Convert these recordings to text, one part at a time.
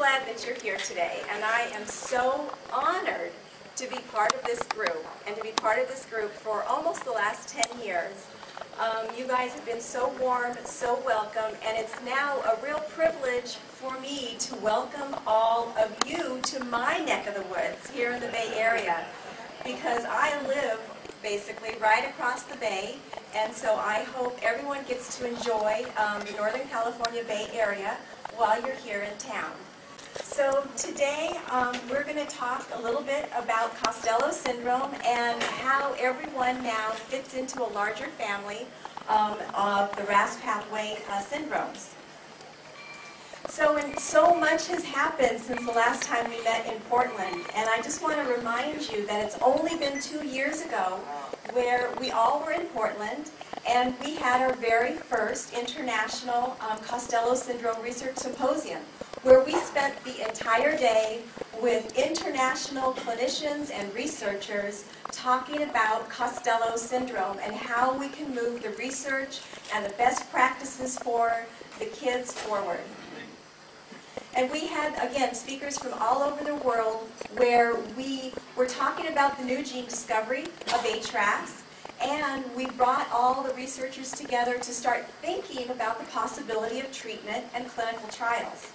glad that you're here today, and I am so honored to be part of this group, and to be part of this group for almost the last 10 years. Um, you guys have been so warm, so welcome, and it's now a real privilege for me to welcome all of you to my neck of the woods here in the Bay Area, because I live basically right across the bay, and so I hope everyone gets to enjoy um, the Northern California Bay Area while you're here in town. So today um, we're going to talk a little bit about Costello syndrome and how everyone now fits into a larger family um, of the RAS pathway uh, syndromes. So, and so much has happened since the last time we met in Portland, and I just want to remind you that it's only been two years ago where we all were in Portland, and we had our very first International um, Costello Syndrome Research Symposium, where we spent the entire day with international clinicians and researchers talking about Costello syndrome and how we can move the research and the best practices for the kids forward. And we had, again, speakers from all over the world where we were talking about the new gene discovery of HRAS, and we brought all the researchers together to start thinking about the possibility of treatment and clinical trials.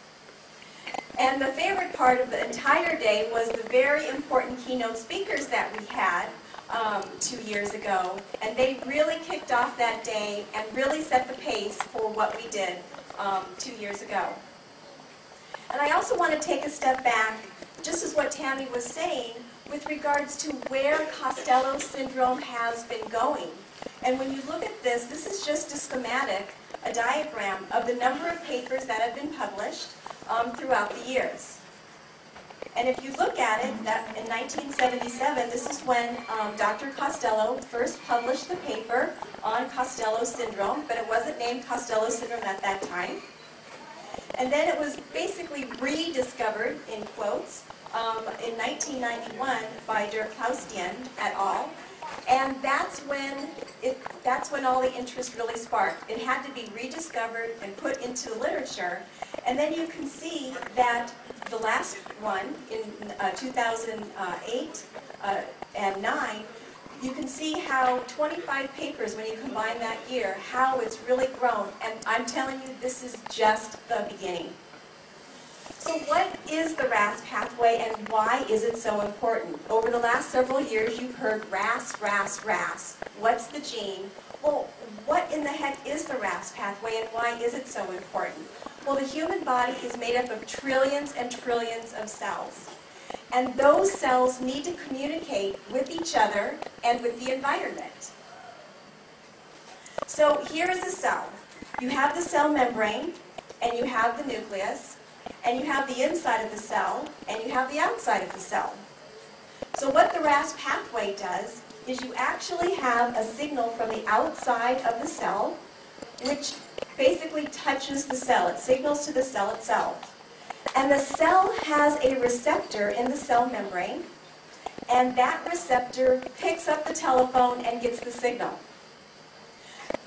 And the favorite part of the entire day was the very important keynote speakers that we had um, two years ago. And they really kicked off that day and really set the pace for what we did um, two years ago. And I also want to take a step back, just as what Tammy was saying, with regards to where Costello syndrome has been going. And when you look at this, this is just a schematic, a diagram of the number of papers that have been published um, throughout the years. And if you look at it, that in 1977, this is when um, Dr. Costello first published the paper on Costello syndrome, but it wasn't named Costello syndrome at that time. And then it was basically rediscovered, in quotes, um, in 1991 by Der Kaloustian et al. And that's when it, that's when all the interest really sparked. It had to be rediscovered and put into the literature. And then you can see that the last one in uh, 2008 uh, and 9 you can see how 25 papers, when you combine that year, how it's really grown. And I'm telling you, this is just the beginning. So what is the RAS pathway and why is it so important? Over the last several years, you've heard RAS, RAS, RAS. What's the gene? Well, what in the heck is the RAS pathway and why is it so important? Well, the human body is made up of trillions and trillions of cells. And those cells need to communicate with each other and with the environment. So here is a cell. You have the cell membrane, and you have the nucleus, and you have the inside of the cell, and you have the outside of the cell. So what the RAS pathway does is you actually have a signal from the outside of the cell, which basically touches the cell. It signals to the cell itself. And the cell has a receptor in the cell membrane, and that receptor picks up the telephone and gets the signal.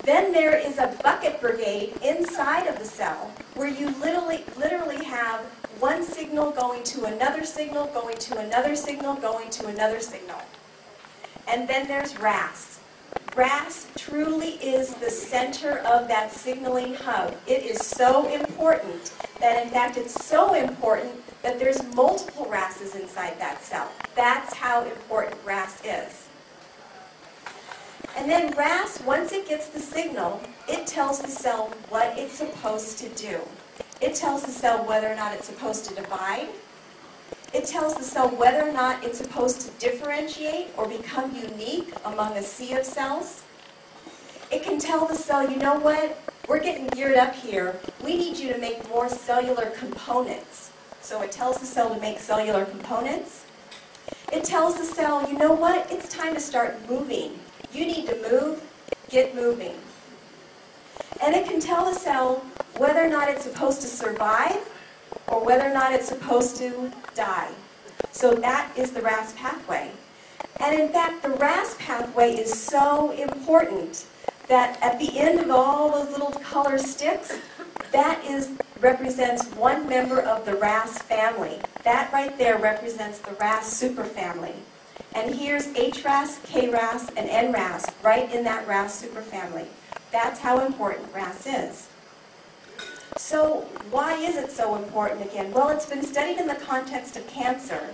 Then there is a bucket brigade inside of the cell where you literally, literally have one signal going to another signal, going to another signal, going to another signal. And then there's RAS. RAS truly is the center of that signaling hub. It is so important that in fact it's so important that there's multiple RASs inside that cell. That's how important RAS is. And then RAS, once it gets the signal, it tells the cell what it's supposed to do. It tells the cell whether or not it's supposed to divide. It tells the cell whether or not it's supposed to differentiate or become unique among a sea of cells. It can tell the cell, you know what, we're getting geared up here. We need you to make more cellular components. So it tells the cell to make cellular components. It tells the cell, you know what, it's time to start moving. You need to move, get moving. And it can tell the cell whether or not it's supposed to survive or whether or not it's supposed to die. So that is the RAS pathway. And in fact, the RAS pathway is so important that at the end of all those little color sticks, that is represents one member of the RAS family. That right there represents the RAS superfamily. And here's HRAS, KRAS, and NRAS right in that RAS superfamily. That's how important RAS is. So why is it so important again? Well, it's been studied in the context of cancer.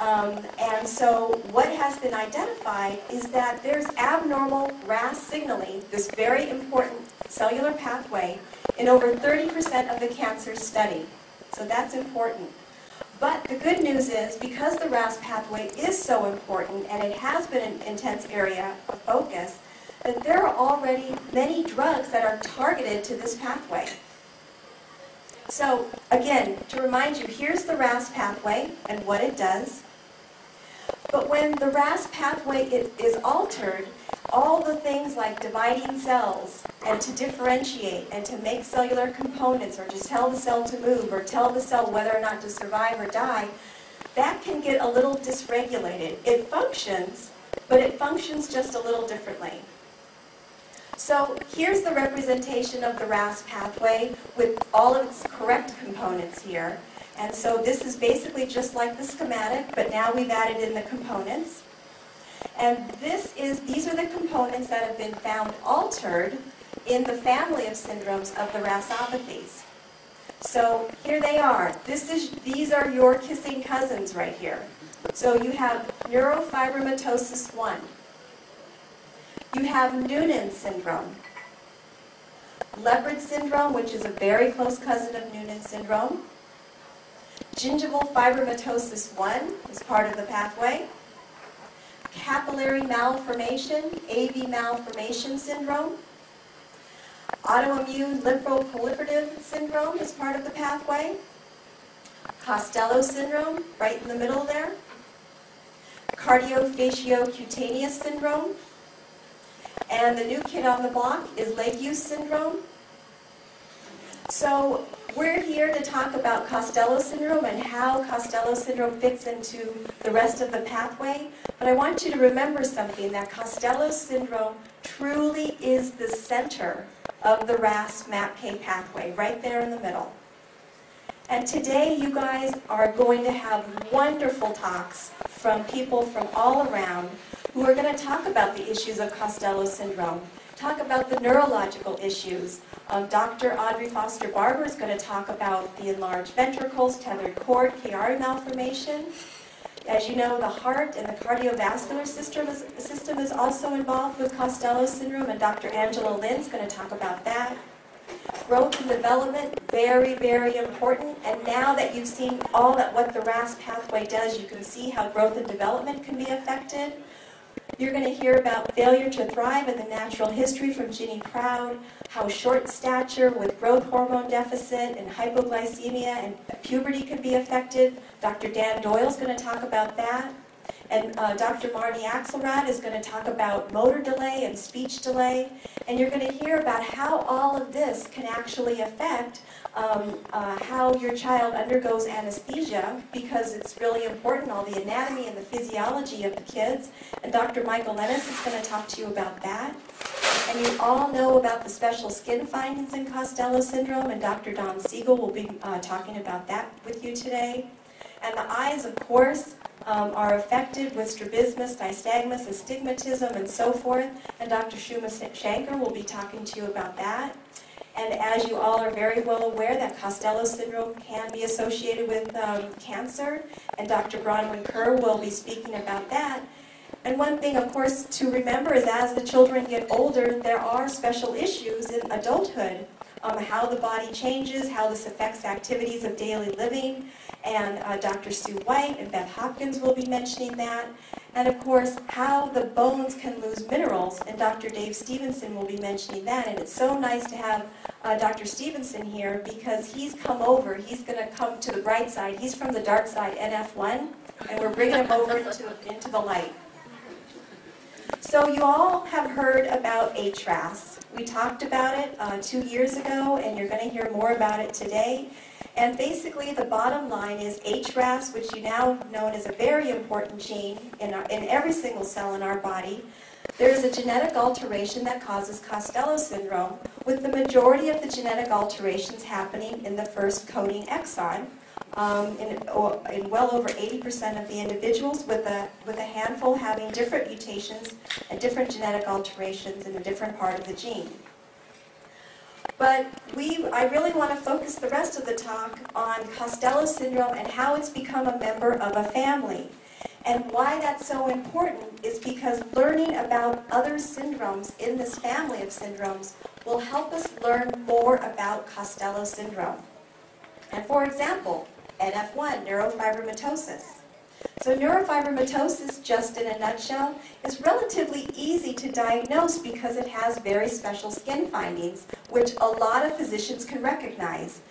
Um, and so what has been identified is that there's abnormal RAS signaling, this very important cellular pathway, in over 30% of the cancer studied. So that's important. But the good news is, because the RAS pathway is so important, and it has been an intense area of focus, that there are already many drugs that are targeted to this pathway. So again, to remind you, here's the RAS pathway and what it does. But when the RAS pathway is altered, all the things like dividing cells and to differentiate and to make cellular components or to tell the cell to move or tell the cell whether or not to survive or die, that can get a little dysregulated. It functions, but it functions just a little differently. So here's the representation of the RAS pathway with all of its correct components here. And so this is basically just like the schematic, but now we've added in the components. And this is, these are the components that have been found altered in the family of syndromes of the RASopathies. So here they are. This is, these are your kissing cousins right here. So you have neurofibromatosis 1. You have Noonan syndrome. Leopard syndrome, which is a very close cousin of Noonan syndrome. Gingival fibromatosis 1 is part of the pathway. Capillary malformation, AV malformation syndrome. Autoimmune lymphoproliferative syndrome is part of the pathway. Costello syndrome, right in the middle there. Cardiofaciocutaneous syndrome, and the new kid on the block is Legius syndrome. So we're here to talk about Costello syndrome and how Costello syndrome fits into the rest of the pathway. But I want you to remember something, that Costello syndrome truly is the center of the RAS-MAPK pathway, right there in the middle. And today you guys are going to have wonderful talks from people from all around who are going to talk about the issues of Costello syndrome, talk about the neurological issues. Um, Dr. Audrey Foster Barber is going to talk about the enlarged ventricles, tethered cord, Chiari malformation. As you know, the heart and the cardiovascular system is, system is also involved with Costello syndrome, and Dr. Angela Lin is going to talk about that. Growth and development, very, very important. And now that you've seen all that what the RAS pathway does, you can see how growth and development can be affected. You're going to hear about failure to thrive in the natural history from Ginny Proud, how short stature with growth hormone deficit and hypoglycemia and puberty can be affected. Dr. Dan Doyle is going to talk about that. And uh, Dr. Marni Axelrad is going to talk about motor delay and speech delay. And you're going to hear about how all of this can actually affect um, uh, how your child undergoes anesthesia because it's really important, all the anatomy and the physiology of the kids. And Dr. Michael Lennis is going to talk to you about that. And you all know about the special skin findings in Costello syndrome, and Dr. Dawn Siegel will be uh, talking about that with you today. And the eyes, of course, um, are affected with strabismus, nystagmus, astigmatism, and so forth. And Dr. Suma Shankar will be talking to you about that. And as you all are very well aware, that Costello syndrome can be associated with um, cancer, and Dr. Bronwyn Kerr will be speaking about that. And one thing, of course, to remember is as the children get older, there are special issues in adulthood. Um, how the body changes, how this affects activities of daily living, and uh, Dr. Sue White and Beth Hopkins will be mentioning that. And of course, how the bones can lose minerals, and Dr. Dave Stevenson will be mentioning that. And it's so nice to have uh, Dr. Stevenson here because he's come over, he's going to come to the bright side. He's from the dark side, NF1, and we're bringing him over into, into the light. So you all have heard about HRAS. We talked about it uh, two years ago, and you're going to hear more about it today. And basically, the bottom line is HRAS, which you now know as a very important gene in, our, in every single cell in our body, There is a genetic alteration that causes Costello syndrome, with the majority of the genetic alterations happening in the first coding exon, um, in, in, well over 80% of the individuals, with a, with a handful having different mutations and different genetic alterations in a different part of the gene. But we, I really want to focus the rest of the talk on Costello syndrome and how it's become a member of a family. And why that's so important is because learning about other syndromes in this family of syndromes will help us learn more about Costello syndrome. And for example, NF1, neurofibromatosis. So neurofibromatosis, just in a nutshell, is relatively easy to diagnose because it has very special skin findings, which a lot of physicians can recognize.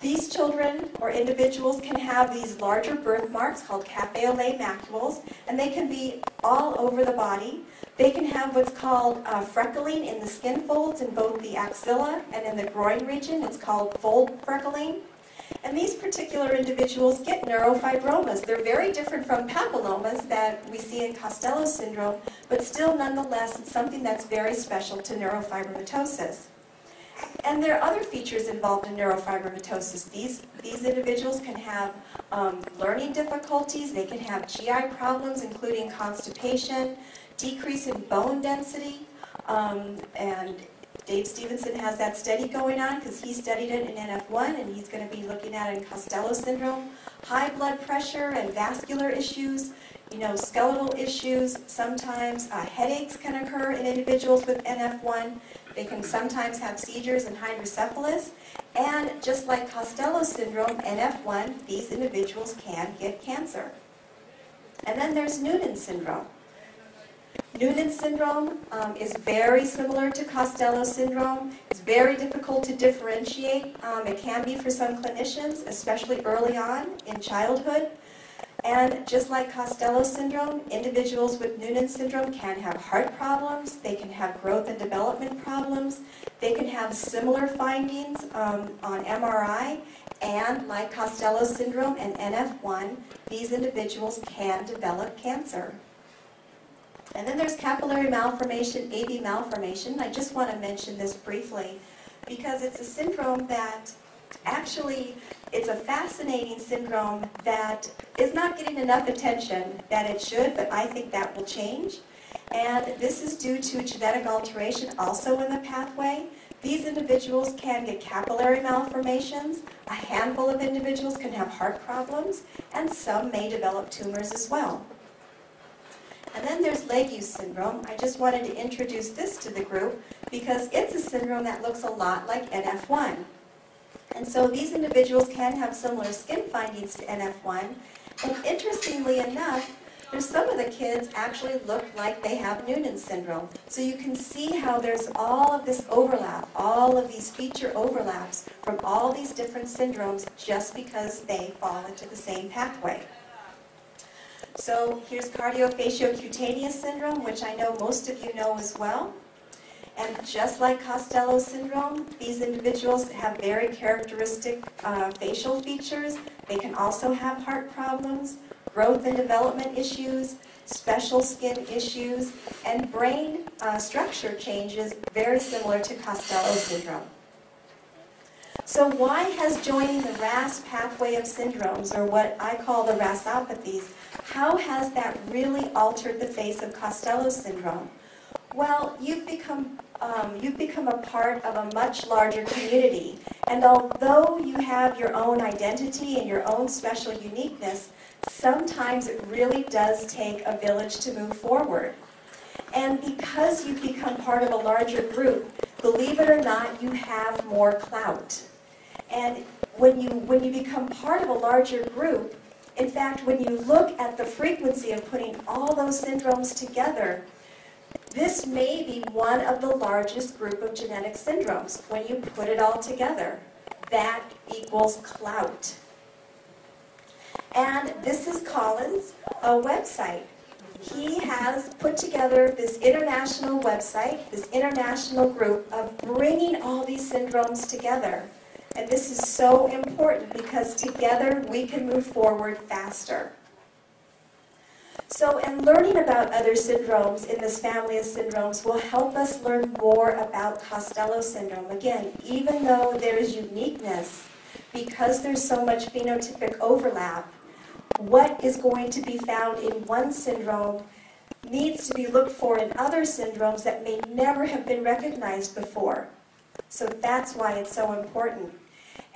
These children or individuals can have these larger birthmarks called cafe au lait macules, and they can be all over the body. They can have what's called uh, freckling in the skin folds in both the axilla and in the groin region. It's called fold freckling. And these particular individuals get neurofibromas. They're very different from papillomas that we see in Costello syndrome, but still nonetheless it's something that's very special to neurofibromatosis. And there are other features involved in neurofibromatosis. These, these individuals can have um, learning difficulties, they can have GI problems, including constipation, decrease in bone density, um, and Dave Stevenson has that study going on because he studied it in NF1 and he's going to be looking at it in Costello syndrome. High blood pressure and vascular issues, you know, skeletal issues. Sometimes uh, headaches can occur in individuals with NF1. They can sometimes have seizures and hydrocephalus. And just like Costello syndrome, NF1, these individuals can get cancer. And then there's Noonan syndrome. Noonan syndrome um, is very similar to Costello syndrome. It's very difficult to differentiate. Um, it can be for some clinicians, especially early on in childhood. And just like Costello syndrome, individuals with Noonan syndrome can have heart problems, they can have growth and development problems, they can have similar findings um, on MRI, and like Costello syndrome and NF1, these individuals can develop cancer. And then there's capillary malformation, AV malformation. I just want to mention this briefly because it's a syndrome that actually it's a fascinating syndrome that is not getting enough attention that it should, but I think that will change. And this is due to genetic alteration also in the pathway. These individuals can get capillary malformations, a handful of individuals can have heart problems, and some may develop tumors as well. And then there's Legius syndrome. I just wanted to introduce this to the group because it's a syndrome that looks a lot like NF1. And so these individuals can have similar skin findings to NF1. And interestingly enough, there's some of the kids actually look like they have Noonan syndrome. So you can see how there's all of this overlap, all of these feature overlaps from all these different syndromes just because they fall into the same pathway. So here's cardiofaciocutaneous syndrome, which I know most of you know as well. And just like Costello syndrome, these individuals have very characteristic uh, facial features. They can also have heart problems, growth and development issues, special skin issues, and brain uh, structure changes very similar to Costello syndrome. So why has joining the RAS pathway of syndromes, or what I call the RASopathies, how has that really altered the face of Costello syndrome? Well, you've become, um, you've become a part of a much larger community. And although you have your own identity and your own special uniqueness, sometimes it really does take a village to move forward. And because you've become part of a larger group, believe it or not, you have more clout. And when you, when you become part of a larger group, in fact, when you look at the frequency of putting all those syndromes together, this may be one of the largest group of genetic syndromes when you put it all together. That equals clout. And this is Colin's a website. He has put together this international website, this international group of bringing all these syndromes together. And this is so important because together we can move forward faster. So, and learning about other syndromes in this family of syndromes will help us learn more about Costello syndrome. Again, even though there is uniqueness, because there's so much phenotypic overlap, what is going to be found in one syndrome needs to be looked for in other syndromes that may never have been recognized before. So that's why it's so important.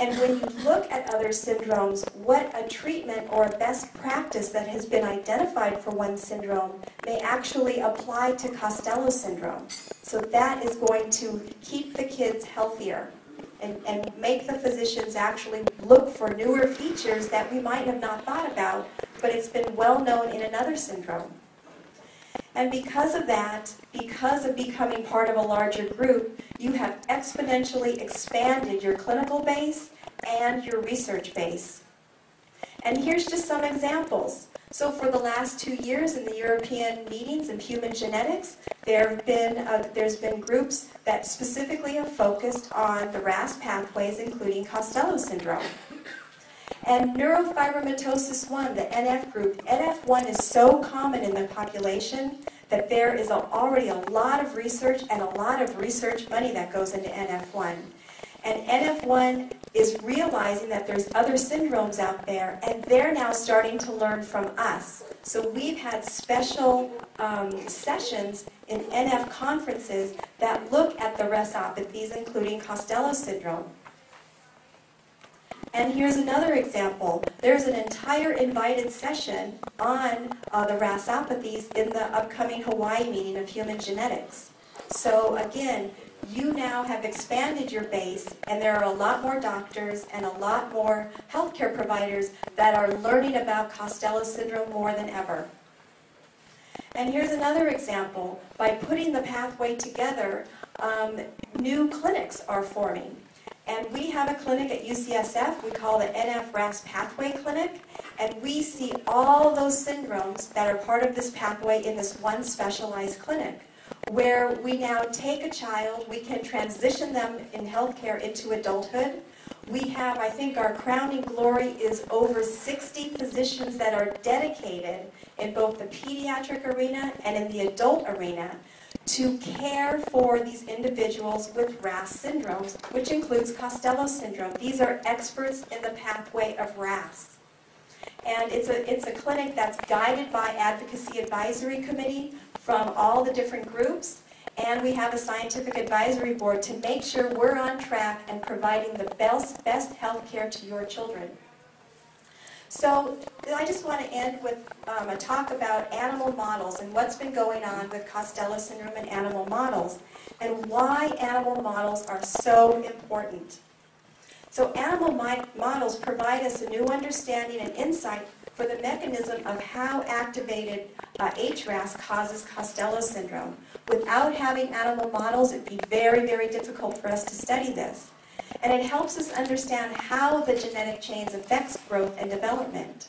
And when you look at other syndromes, what a treatment or a best practice that has been identified for one syndrome may actually apply to Costello syndrome. So that is going to keep the kids healthier and, and make the physicians actually look for newer features that we might have not thought about, but it's been well known in another syndrome. And because of that, because of becoming part of a larger group, you have exponentially expanded your clinical base and your research base. And here's just some examples. So for the last two years in the European meetings of human genetics, there have been, uh, there's been groups that specifically have focused on the RAS pathways, including Costello syndrome. And neurofibromatosis 1, the NF group, NF1 is so common in the population that there is a, already a lot of research and a lot of research money that goes into NF1. And NF1 is realizing that there's other syndromes out there, and they're now starting to learn from us. So we've had special um, sessions in NF conferences that look at the RASopathies, including Costello syndrome. And here's another example. There's an entire invited session on uh, the RASopathies in the upcoming Hawaii meeting of human genetics. So again, you now have expanded your base, and there are a lot more doctors and a lot more healthcare providers that are learning about Costello syndrome more than ever. And here's another example. By putting the pathway together, um, new clinics are forming. And we have a clinic at UCSF, we call the NF-RAS Pathway Clinic, and we see all those syndromes that are part of this pathway in this one specialized clinic, where we now take a child, we can transition them in healthcare into adulthood. We have, I think our crowning glory is over 60 physicians that are dedicated in both the pediatric arena and in the adult arena to care for these individuals with RAS syndromes, which includes Costello syndrome. These are experts in the pathway of RAS. And it's a, it's a clinic that's guided by Advocacy Advisory Committee from all the different groups. And we have a scientific advisory board to make sure we're on track and providing the best, best health care to your children. So I just want to end with um, a talk about animal models and what's been going on with Costello syndrome and animal models and why animal models are so important. So animal models provide us a new understanding and insight for the mechanism of how activated uh, HRAS causes Costello syndrome. Without having animal models, it would be very, very difficult for us to study this and it helps us understand how the genetic change affects growth and development.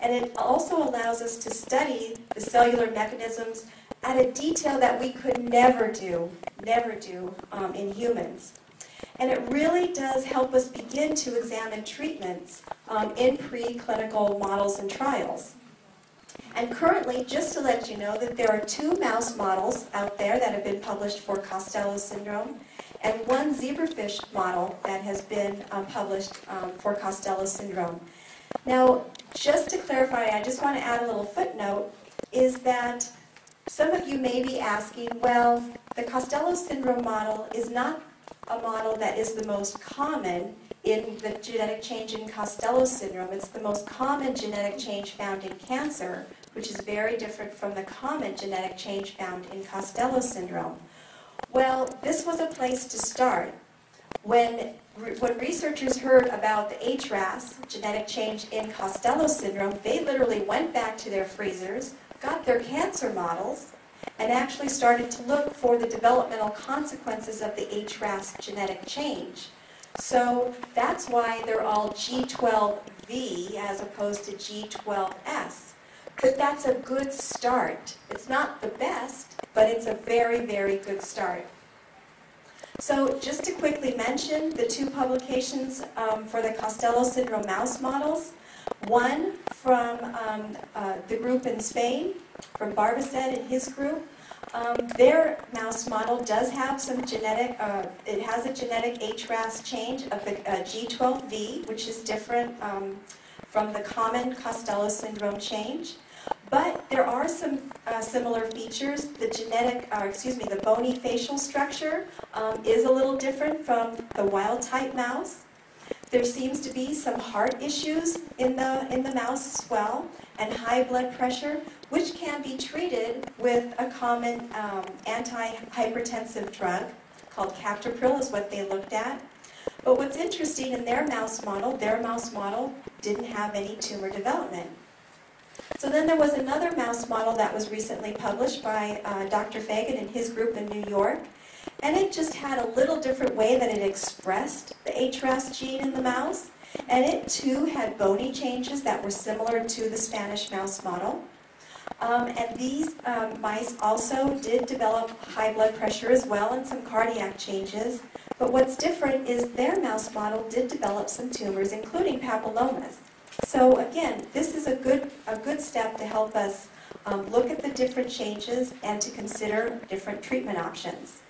And it also allows us to study the cellular mechanisms at a detail that we could never do, never do um, in humans. And it really does help us begin to examine treatments um, in preclinical models and trials. And currently, just to let you know that there are two mouse models out there that have been published for Costello syndrome and one zebrafish model that has been um, published um, for Costello syndrome. Now, just to clarify, I just want to add a little footnote, is that some of you may be asking, well, the Costello syndrome model is not a model that is the most common in the genetic change in Costello syndrome. It's the most common genetic change found in cancer, which is very different from the common genetic change found in Costello syndrome. Well, this was a place to start. When, when researchers heard about the HRAS, genetic change in Costello syndrome, they literally went back to their freezers, got their cancer models, and actually started to look for the developmental consequences of the HRAS genetic change. So that's why they're all G12V as opposed to G12S. But that's a good start. It's not the best, but it's a very, very good start. So just to quickly mention the two publications um, for the Costello syndrome mouse models. One from um, uh, the group in Spain, from Barbacid and his group. Um, their mouse model does have some genetic, uh, it has a genetic HRAS change of the uh, G12V, which is different um, from the common Costello syndrome change. But there are some uh, similar features. The genetic, excuse me, the bony facial structure um, is a little different from the wild type mouse. There seems to be some heart issues in the, in the mouse as well, and high blood pressure, which can be treated with a common um, antihypertensive drug called captopril is what they looked at. But what's interesting in their mouse model, their mouse model didn't have any tumor development. So then there was another mouse model that was recently published by uh, Dr. Fagin and his group in New York. And it just had a little different way that it expressed the HRAS gene in the mouse. And it too had bony changes that were similar to the Spanish mouse model. Um, and these um, mice also did develop high blood pressure as well and some cardiac changes. But what's different is their mouse model did develop some tumors, including papillomas. So again, this is a good, a good step to help us um, look at the different changes and to consider different treatment options.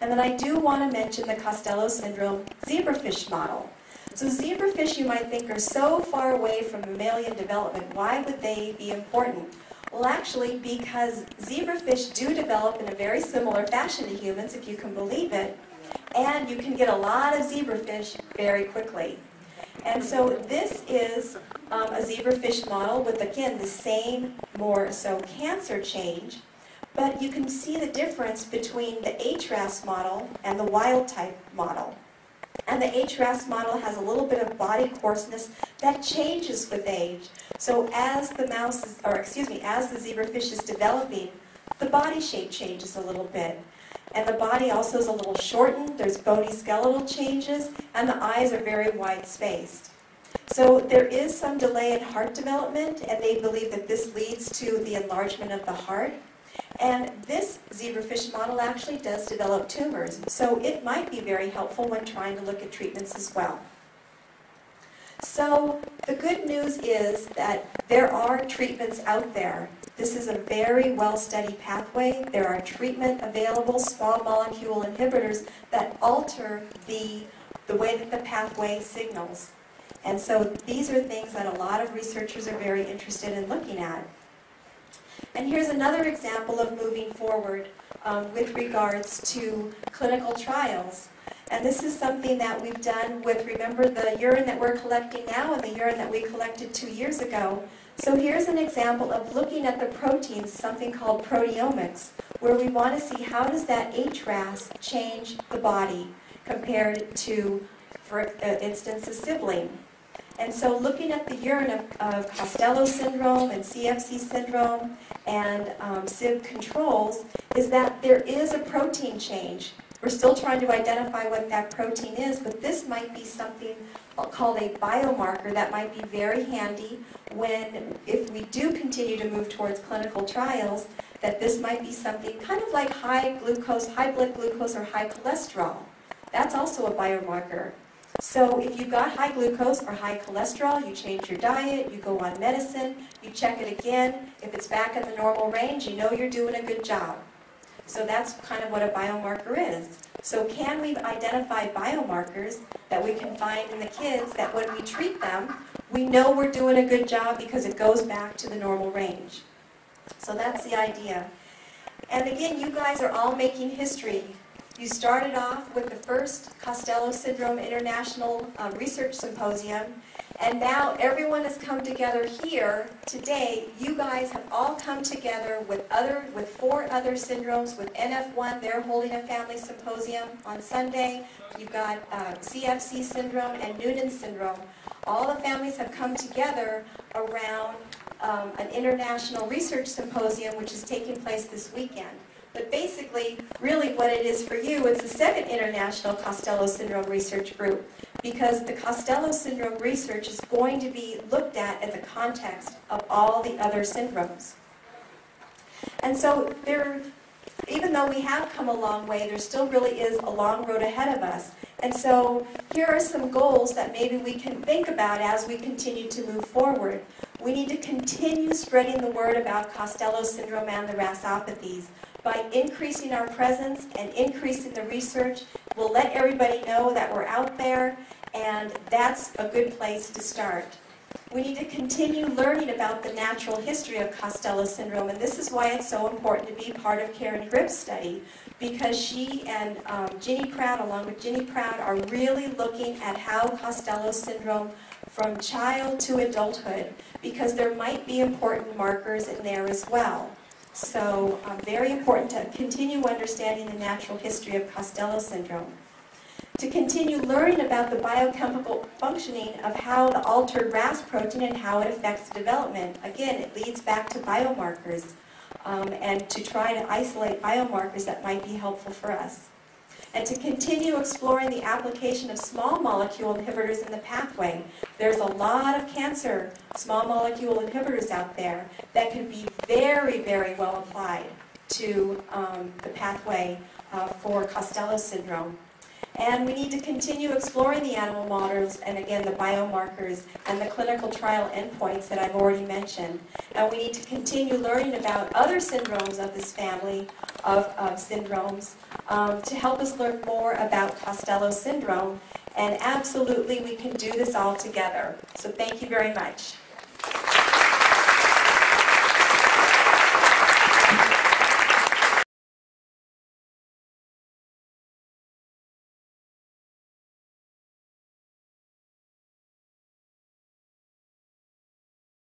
And then I do want to mention the Costello syndrome zebrafish model. So zebrafish, you might think, are so far away from mammalian development. Why would they be important? Well, actually, because zebrafish do develop in a very similar fashion to humans, if you can believe it, and you can get a lot of zebrafish very quickly. And so this is um, a zebrafish model with, again, the same, more so cancer change, but you can see the difference between the HRAS model and the wild type model. And the HRAS model has a little bit of body coarseness that changes with age. So as the mouse, is, or excuse me, as the zebrafish is developing, the body shape changes a little bit. And the body also is a little shortened, there's bony skeletal changes, and the eyes are very wide spaced. So there is some delay in heart development, and they believe that this leads to the enlargement of the heart. And this zebrafish model actually does develop tumors, so it might be very helpful when trying to look at treatments as well. So the good news is that there are treatments out there. This is a very well-studied pathway. There are treatment available, small molecule inhibitors that alter the, the way that the pathway signals. And so these are things that a lot of researchers are very interested in looking at. And here's another example of moving forward um, with regards to clinical trials. And this is something that we've done with, remember, the urine that we're collecting now and the urine that we collected two years ago. So here's an example of looking at the proteins, something called proteomics, where we want to see how does that HRAS change the body compared to, for instance, a sibling. And so looking at the urine of, of Costello syndrome and CFC syndrome and um, SIB controls is that there is a protein change we're still trying to identify what that protein is, but this might be something called a biomarker that might be very handy when, if we do continue to move towards clinical trials, that this might be something kind of like high glucose, high blood glucose, or high cholesterol. That's also a biomarker. So if you've got high glucose or high cholesterol, you change your diet, you go on medicine, you check it again. If it's back in the normal range, you know you're doing a good job. So that's kind of what a biomarker is. So can we identify biomarkers that we can find in the kids that when we treat them, we know we're doing a good job because it goes back to the normal range. So that's the idea. And again, you guys are all making history. You started off with the first Costello Syndrome International uh, Research Symposium, and now everyone has come together here today. You guys have all come together with other, with four other syndromes. With NF1, they're holding a family symposium on Sunday. You've got uh, CFC syndrome and Noonan syndrome. All the families have come together around um, an international research symposium which is taking place this weekend. But basically, really what it is for you, it's the second International Costello Syndrome Research Group because the Costello syndrome research is going to be looked at in the context of all the other syndromes. And so there, even though we have come a long way, there still really is a long road ahead of us. And so here are some goals that maybe we can think about as we continue to move forward. We need to continue spreading the word about Costello syndrome and the RASopathies. By increasing our presence and increasing the research, we'll let everybody know that we're out there, and that's a good place to start. We need to continue learning about the natural history of Costello syndrome, and this is why it's so important to be part of Karen Gripp's study, because she and um, Ginny Proud, along with Ginny Proud, are really looking at how Costello syndrome from child to adulthood, because there might be important markers in there as well. So, um, very important to continue understanding the natural history of Costello syndrome to continue learning about the biochemical functioning of how the altered RAS protein and how it affects development. Again, it leads back to biomarkers um, and to try to isolate biomarkers that might be helpful for us. And to continue exploring the application of small molecule inhibitors in the pathway. There's a lot of cancer small molecule inhibitors out there that can be very, very well applied to um, the pathway uh, for Costello syndrome. And we need to continue exploring the animal models and again the biomarkers and the clinical trial endpoints that I've already mentioned. And we need to continue learning about other syndromes of this family of, of syndromes um, to help us learn more about Costello syndrome. And absolutely we can do this all together. So thank you very much.